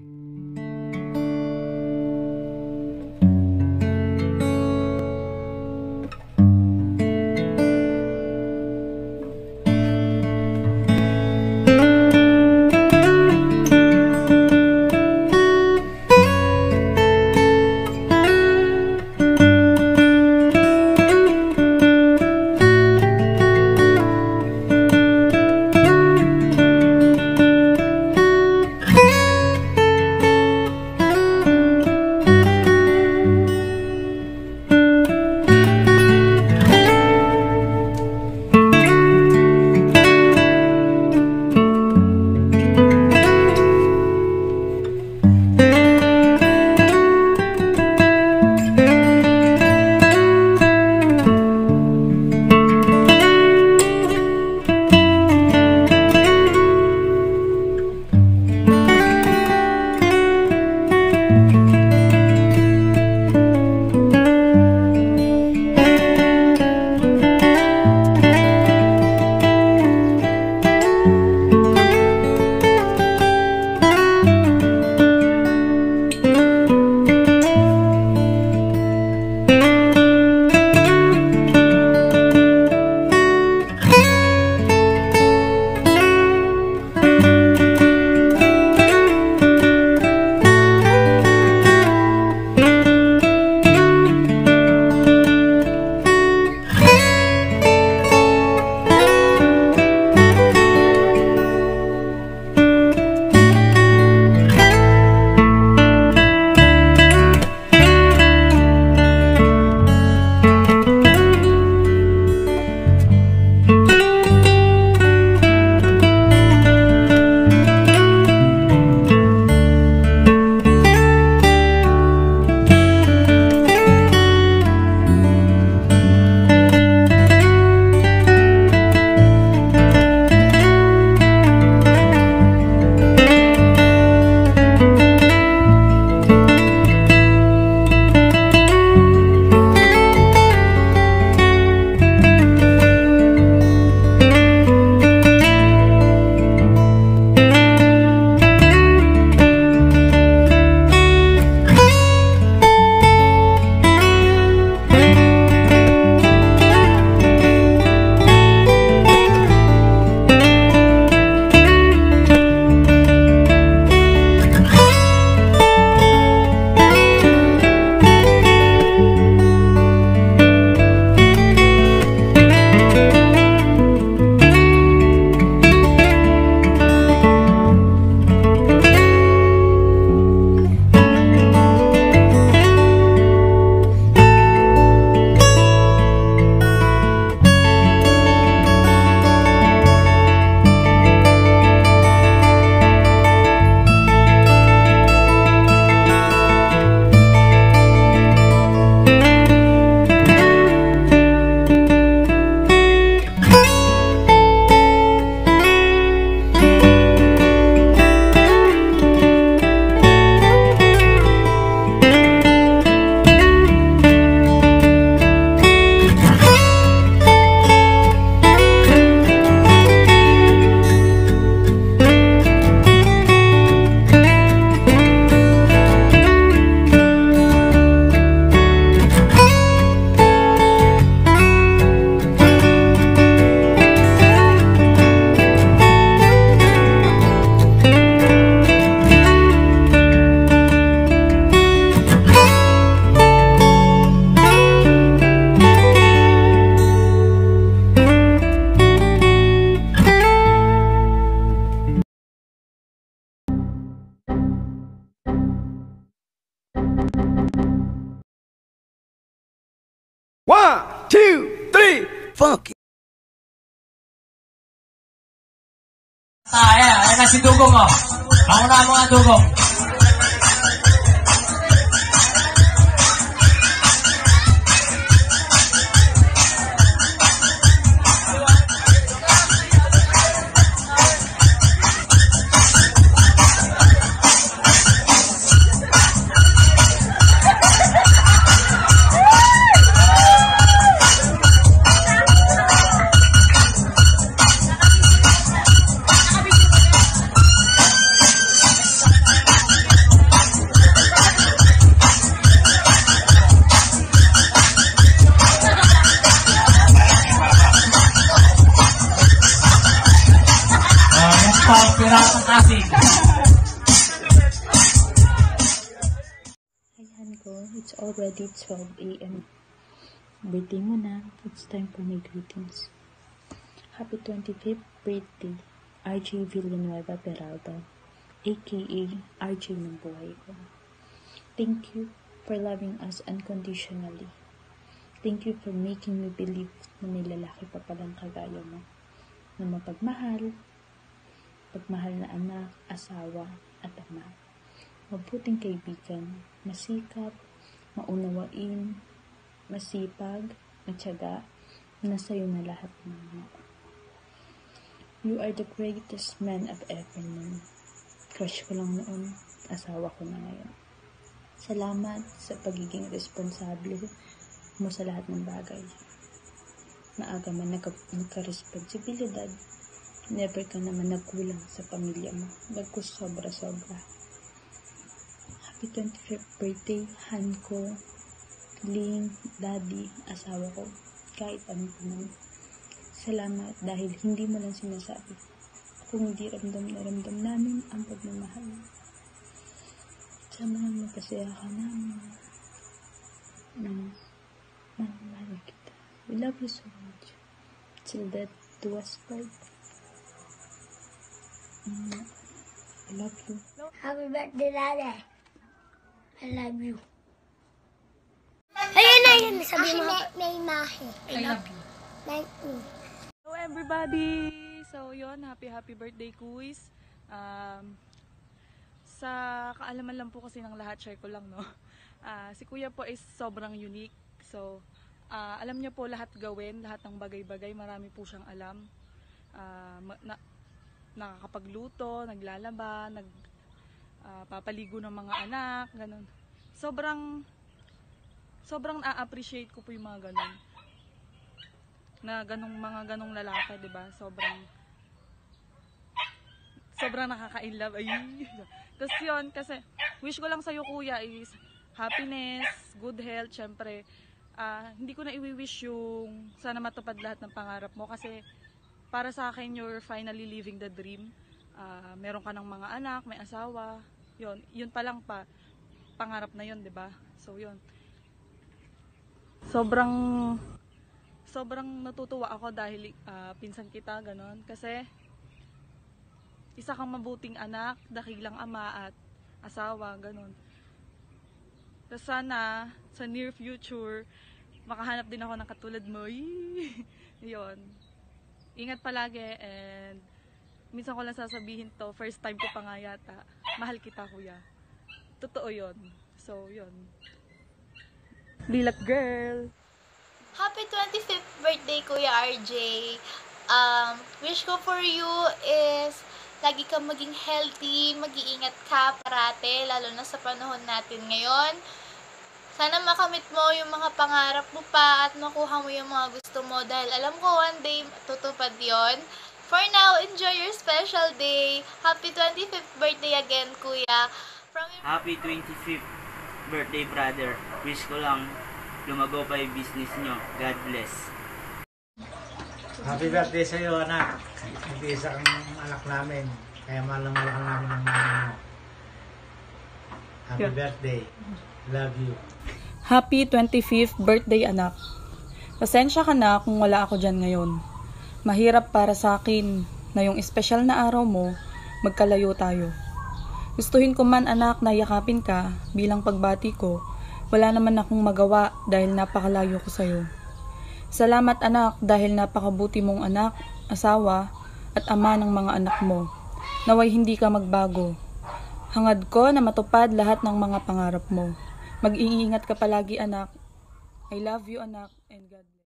Mm-hmm. One, two, three, funky. Ah, ayan, ayan na si Dugong, oh. Pangunahan mo nga, Dugong. Nangirap ng asin. Ayan it's already 12 a.m. Birthday mo na. It's time for my greetings. Happy 25th birthday, RJ Villanueva Peralta, aka RJ ng buhay ko. Thank you for loving us unconditionally. Thank you for making me believe na may lalaki pa palang kagaya mo, na mapagmahal, pagmahal na anak, asawa, at ama. Mabuting kaibigan, masikap, maunawain, masipag, matyaga, nasa iyo na lahat ng mga. You are the greatest man I've ever known. Crush ko lang noon, asawa ko na ngayon. Salamat sa pagiging responsable mo sa lahat ng bagay. Maaga man nagka, nagka-responsibilidad, never ka naman nagkulang sa pamilya mo. Bagkus sobra-sobra. Happy 25th birthday, Han ko, Ling, Daddy, asawa ko, kahit anong panahon. Salamat dahil hindi mo lang sinasabi. Kung hindi ramdam na ramdam namin ang pagmamahal. Sana lang magkasaya ka namin. Mahal, mahal kita. We love you so much. Till death do us part. I love you. Happy birthday, Daddy. I love you. Ayun na yun. Sabi mo. May, may imahe. I love you. May, mm. Hello everybody! So yon happy happy birthday quiz. Um, sa kaalaman lang po kasi ng lahat, share ko lang no. Ah, si Kuya po is sobrang unique. So, ah, alam niya po lahat gawin, lahat ng bagay-bagay, marami po siyang alam. Ah, ma- na, nakakapagluto, naglalaba, nag ah, papaligo ng mga anak, ganun. Sobrang sobrang na-appreciate ko po yung mga ganun na ganong mga ganong lalaki, 'di ba? Sobrang sobrang nakaka-inlove. Ay. Tapos 'yun kasi wish ko lang sa iyo kuya is happiness, good health, syempre. ah, hindi ko na i-wish yung sana matupad lahat ng pangarap mo kasi para sa akin you're finally living the dream. Ah, meron ka ng mga anak, may asawa. 'Yun, 'yun pa lang pa pangarap na 'yun, 'di ba? So 'yun. Sobrang sobrang natutuwa ako dahil ah, pinsan kita, ganon. Kasi, isa kang mabuting anak, dakilang ama at asawa, ganon. Tapos sana, sa near future, makahanap din ako ng katulad mo. Yun. Ingat palagi and minsan ko lang sasabihin to, first time ko pa nga yata. Mahal kita, kuya. Totoo yun. So, yun. Lilat girl! Happy 25th birthday, Kuya RJ. Um, wish ko for you is lagi kang maging healthy, mag-iingat ka parate, lalo na sa panahon natin ngayon. Sana makamit mo yung mga pangarap mo pa at makuha mo yung mga gusto mo dahil alam ko one day tutupad yon. For now, enjoy your special day. Happy 25th birthday again, Kuya. From your Happy 25th birthday, brother. Wish ko lang lumago pa yung business nyo. God bless. Happy birthday sa iyo, anak. Hindi isa kang anak namin. Kaya ka namin ng mga mo. Happy Yeah. birthday. Love you. Happy 25th birthday anak. Pasensya ka na kung wala ako dyan ngayon. Mahirap para sa akin na yung espesyal na araw mo, magkalayo tayo. Gustuhin ko man anak na yakapin ka bilang pagbati ko, wala naman akong magawa dahil napakalayo ko sa'yo. Salamat anak dahil napakabuti mong anak, asawa, at ama ng mga anak mo. Naway hindi ka magbago. Hangad ko na matupad lahat ng mga pangarap mo. Mag-iingat ka palagi anak. I love you anak and God bless.